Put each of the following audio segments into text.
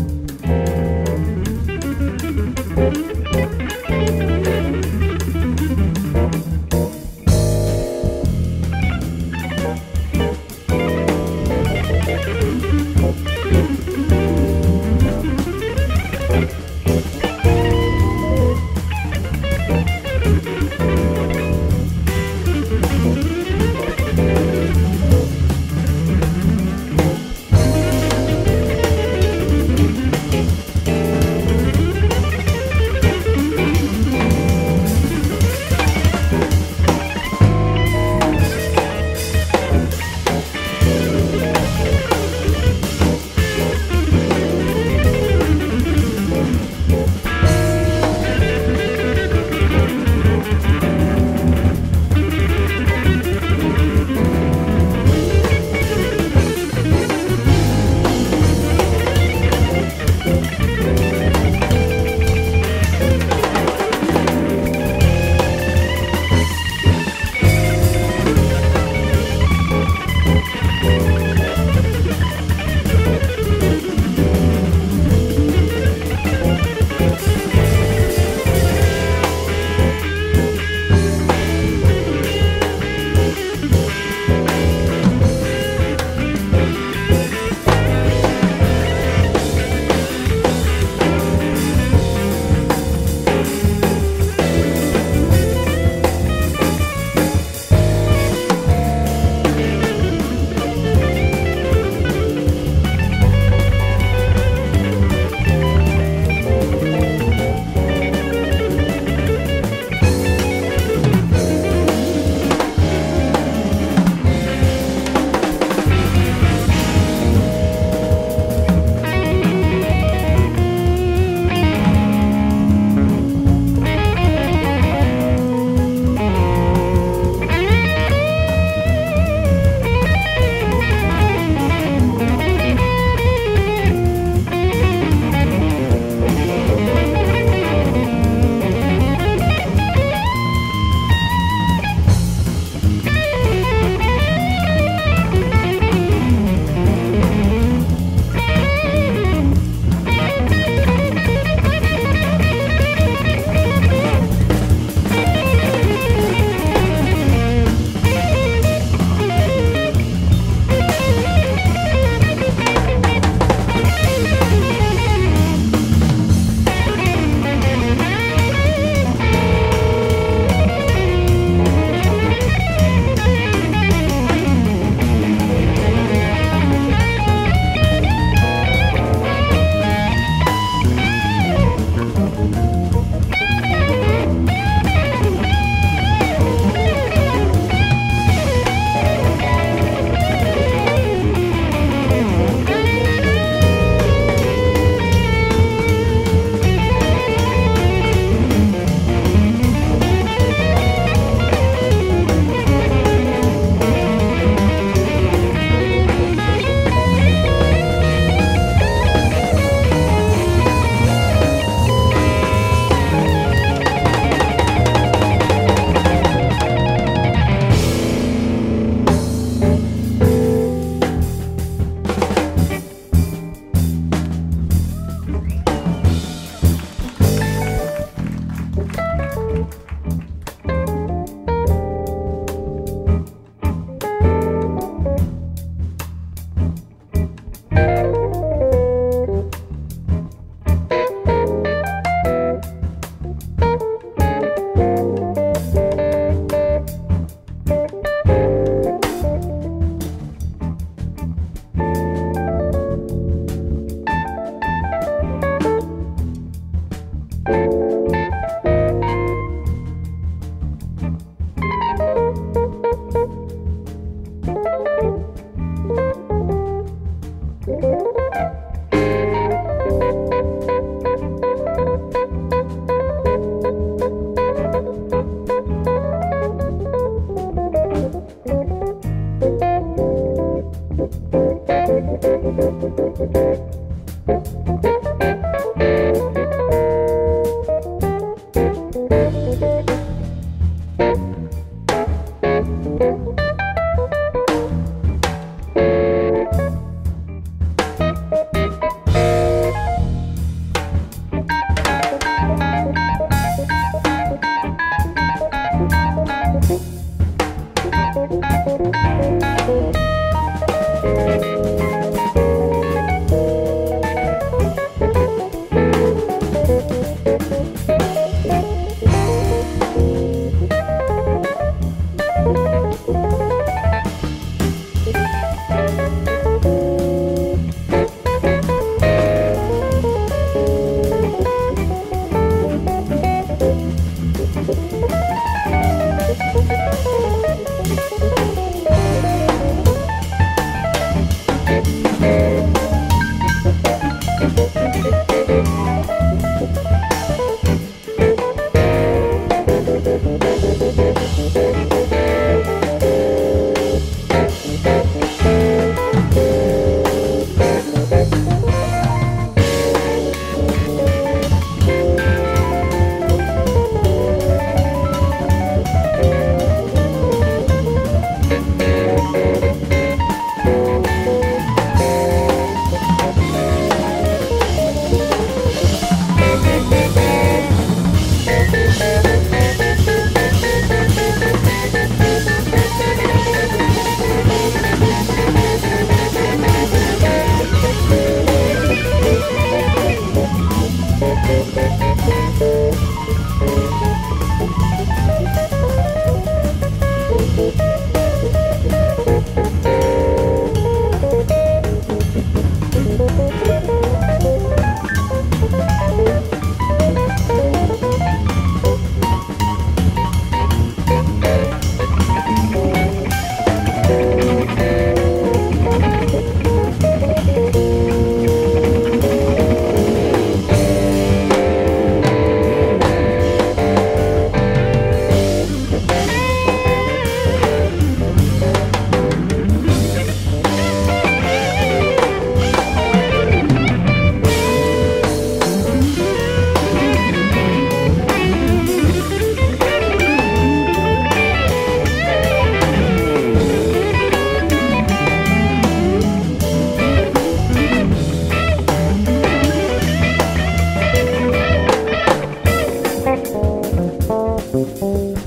Amen.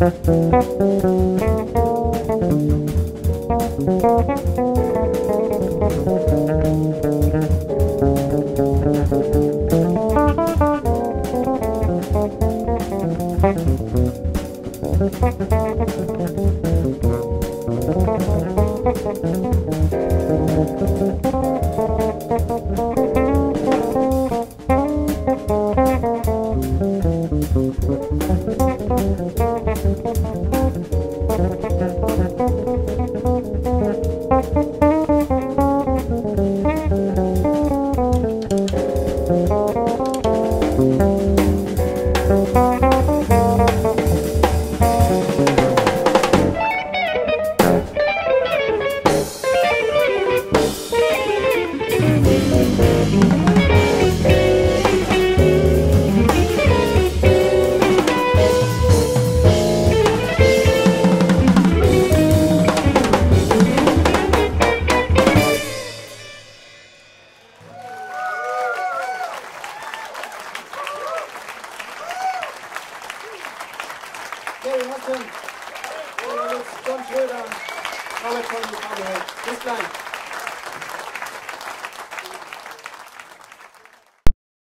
Gary Hudson, John Schröder, Alex von Bis gleich.